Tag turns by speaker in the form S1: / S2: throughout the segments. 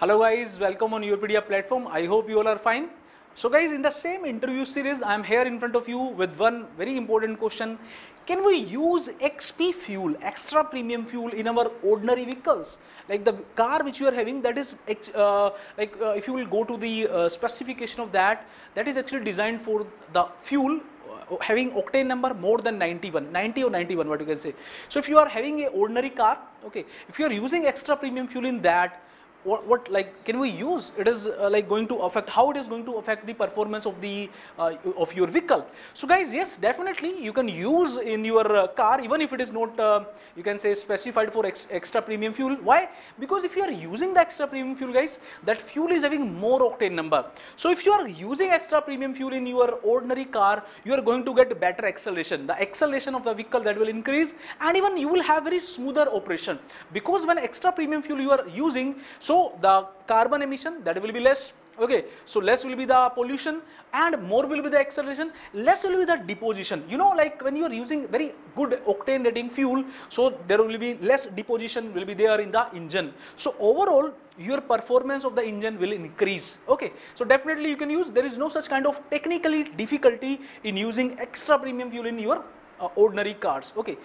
S1: Hello guys, welcome on YourPedia platform. I hope you all are fine. So guys, in the same interview series, I am here in front of you with one very important question. Can we use XP fuel, extra premium fuel in our ordinary vehicles? Like the car which you are having, that is, uh, like uh, if you will go to the uh, specification of that, that is actually designed for the fuel uh, having octane number more than 91 90 or 91 what you can say so if you are having a ordinary car okay if you are using extra premium fuel in that what, what like can we use it is uh, like going to affect how it is going to affect the performance of the uh, of your vehicle. So guys yes definitely you can use in your uh, car even if it is not uh, you can say specified for ex extra premium fuel. Why? Because if you are using the extra premium fuel guys that fuel is having more octane number. So if you are using extra premium fuel in your ordinary car you are going to get better acceleration. The acceleration of the vehicle that will increase and even you will have very smoother operation. Because when extra premium fuel you are using so so the carbon emission that will be less. Okay, so less will be the pollution and more will be the acceleration, less will be the deposition. You know, like when you are using very good octane rating fuel, so there will be less deposition will be there in the engine. So overall, your performance of the engine will increase. Okay, so definitely you can use, there is no such kind of technically difficulty in using extra premium fuel in your uh, ordinary cars. Okay,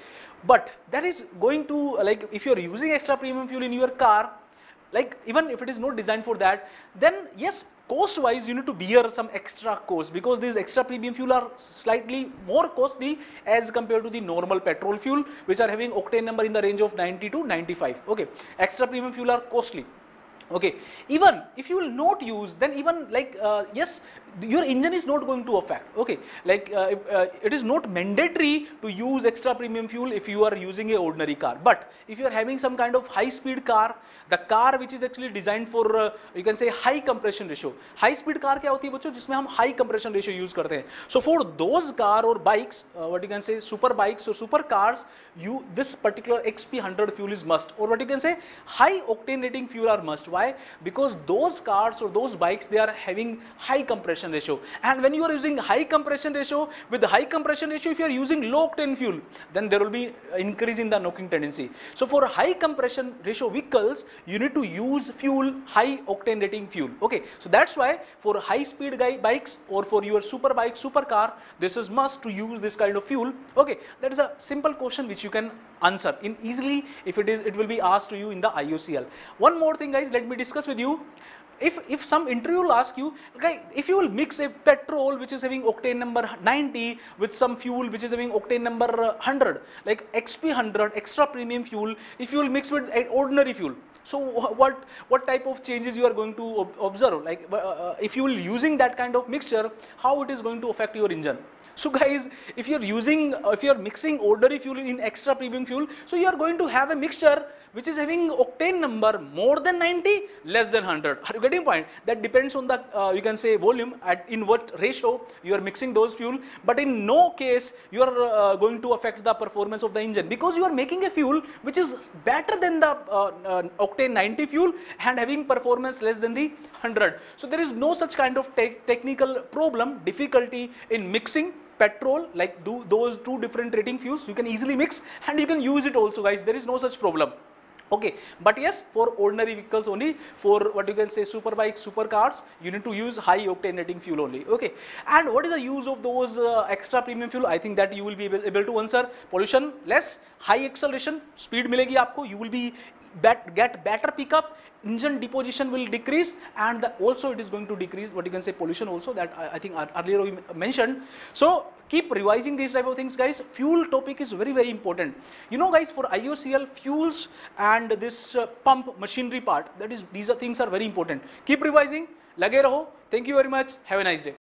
S1: but that is going to like if you are using extra premium fuel in your car, like even if it is not designed for that then yes cost wise you need to bear some extra cost because these extra premium fuel are slightly more costly as compared to the normal petrol fuel which are having octane number in the range of 90 to 95 okay extra premium fuel are costly okay even if you will not use then even like uh, yes your engine is not going to affect okay like uh, if, uh, it is not mandatory to use extra premium fuel if you are using a ordinary car but if you are having some kind of high speed car the car which is actually designed for uh, you can say high compression ratio high speed car क्या होती है बच्चों जिसमें हम high compression ratio use करते हैं so for those car or bikes uh, what you can say super bikes or super cars you this particular XP100 fuel is must or what you can say high octane rating fuel are must why? Because those cars or those bikes, they are having high compression ratio. And when you are using high compression ratio, with high compression ratio, if you are using low octane fuel, then there will be increase in the knocking tendency. So for high compression ratio vehicles, you need to use fuel, high octane rating fuel. Okay, so that's why for high speed guy bikes or for your super bike, super car, this is must to use this kind of fuel. Okay, that is a simple question which you can answer in easily if it is it will be asked to you in the IOCL. One more thing guys, let me discuss with you. If if some interview will ask you okay if you will mix a petrol which is having octane number 90 with some fuel which is having octane number 100 like xp 100 extra premium fuel if you will mix with ordinary fuel so what what type of changes you are going to observe? Like uh, uh, if you will using that kind of mixture how it is going to affect your engine so guys, if you're using, if you're mixing ordinary fuel in extra premium fuel, so you are going to have a mixture which is having octane number more than 90, less than 100. Are you getting point? That depends on the, uh, you can say volume at in what ratio you are mixing those fuel. But in no case you are uh, going to affect the performance of the engine because you are making a fuel which is better than the uh, uh octane 90 fuel and having performance less than the 100. So there is no such kind of te technical problem, difficulty in mixing petrol like do those two different rating fuels you can easily mix and you can use it also guys. There is no such problem. Okay but yes for ordinary vehicles only for what you can say super bikes super cars you need to use high octane rating fuel only. Okay and what is the use of those uh, extra premium fuel? I think that you will be able, able to answer. Pollution less. High acceleration speed milegi aapko you will be bet, get better pickup engine deposition will decrease and also it is going to decrease what you can say pollution also that I, I, think earlier we mentioned. So keep revising these type of things guys. Fuel topic is very very important. You know guys for IOCL fuels and this uh, pump machinery part that is these are things are very important. Keep revising. Lage raho. Thank you very much. Have a nice day.